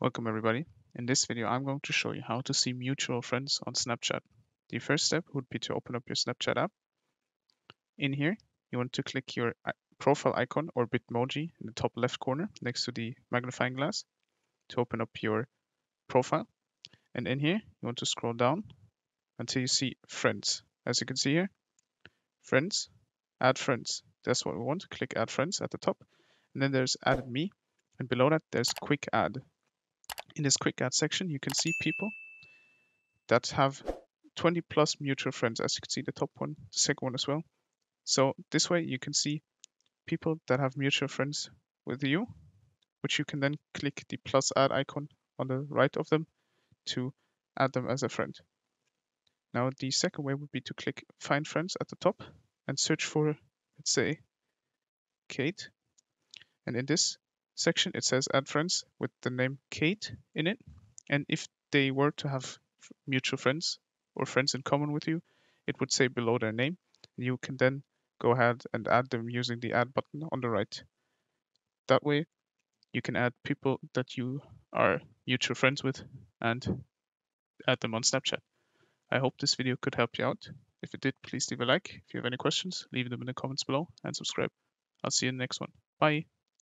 Welcome everybody. In this video, I'm going to show you how to see mutual friends on Snapchat. The first step would be to open up your Snapchat app. In here, you want to click your uh, profile icon or Bitmoji in the top left corner next to the magnifying glass to open up your profile. And in here, you want to scroll down until you see friends. As you can see here, friends, add friends. That's what we want. Click add friends at the top. And then there's add me. And below that, there's quick add in this quick add section, you can see people that have 20 plus mutual friends, as you can see the top one, the second one as well. So this way you can see people that have mutual friends with you, which you can then click the plus add icon on the right of them to add them as a friend. Now the second way would be to click find friends at the top and search for, let's say, Kate. And in this section, it says add friends with the name Kate in it. And if they were to have mutual friends or friends in common with you, it would say below their name. You can then go ahead and add them using the add button on the right. That way, you can add people that you are mutual friends with and add them on Snapchat. I hope this video could help you out. If it did, please leave a like. If you have any questions, leave them in the comments below and subscribe. I'll see you in the next one. Bye.